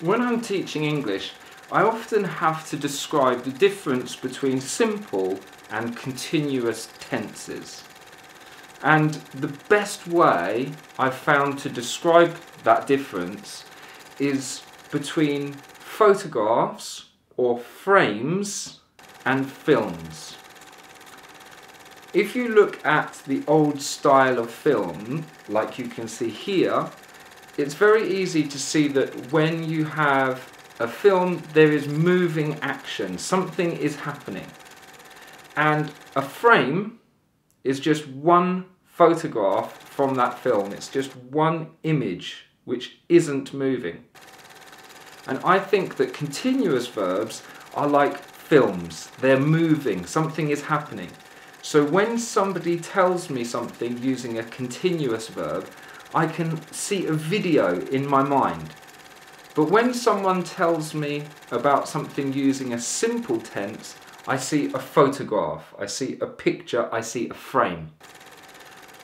When I'm teaching English, I often have to describe the difference between simple and continuous tenses. And the best way I've found to describe that difference is between photographs or frames and films. If you look at the old style of film, like you can see here, it's very easy to see that when you have a film, there is moving action, something is happening. And a frame is just one photograph from that film, it's just one image which isn't moving. And I think that continuous verbs are like films, they're moving, something is happening. So when somebody tells me something using a continuous verb, I can see a video in my mind. But when someone tells me about something using a simple tense, I see a photograph, I see a picture, I see a frame.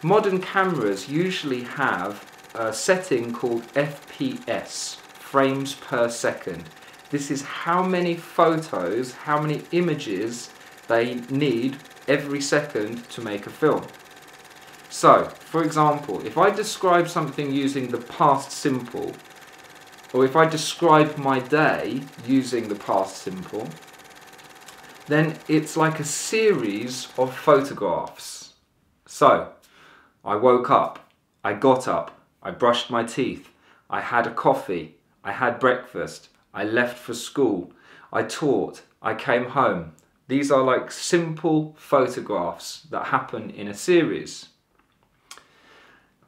Modern cameras usually have a setting called FPS, frames per second. This is how many photos, how many images they need every second to make a film. So, for example, if I describe something using the past simple, or if I describe my day using the past simple, then it's like a series of photographs. So, I woke up, I got up, I brushed my teeth, I had a coffee, I had breakfast, I left for school, I taught, I came home. These are like simple photographs that happen in a series.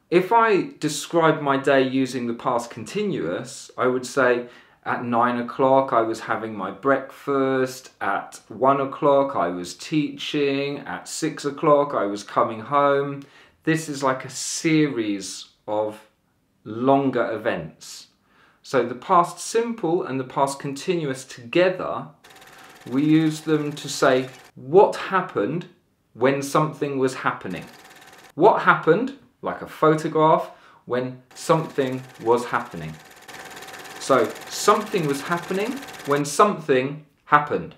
If I describe my day using the past continuous, I would say at nine o'clock I was having my breakfast, at one o'clock I was teaching, at six o'clock I was coming home. This is like a series of longer events. So the past simple and the past continuous together, we use them to say what happened when something was happening. What happened like a photograph, when something was happening. So, something was happening when something happened.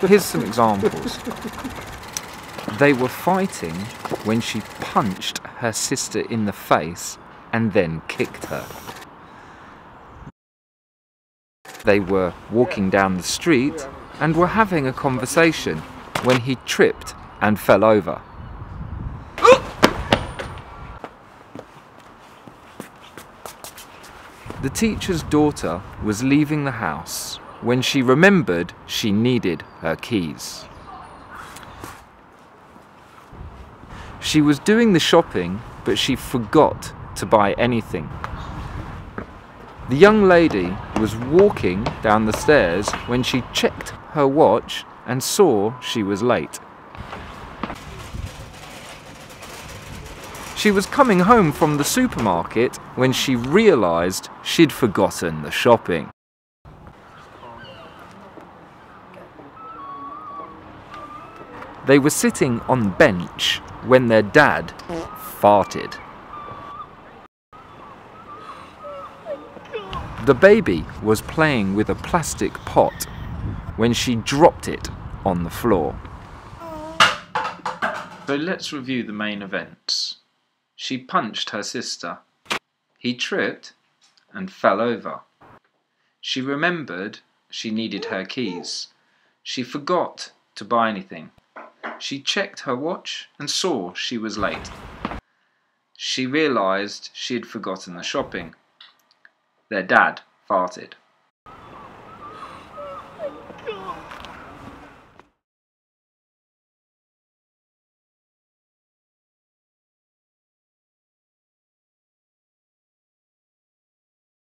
Here's some examples. They were fighting when she punched her sister in the face and then kicked her. They were walking down the street and were having a conversation when he tripped and fell over. The teacher's daughter was leaving the house when she remembered she needed her keys. She was doing the shopping, but she forgot to buy anything. The young lady was walking down the stairs when she checked her watch and saw she was late. She was coming home from the supermarket when she realised she'd forgotten the shopping. They were sitting on the bench when their dad farted. The baby was playing with a plastic pot when she dropped it on the floor. So let's review the main events. She punched her sister. He tripped and fell over. She remembered she needed her keys. She forgot to buy anything. She checked her watch and saw she was late. She realised she had forgotten the shopping. Their dad farted.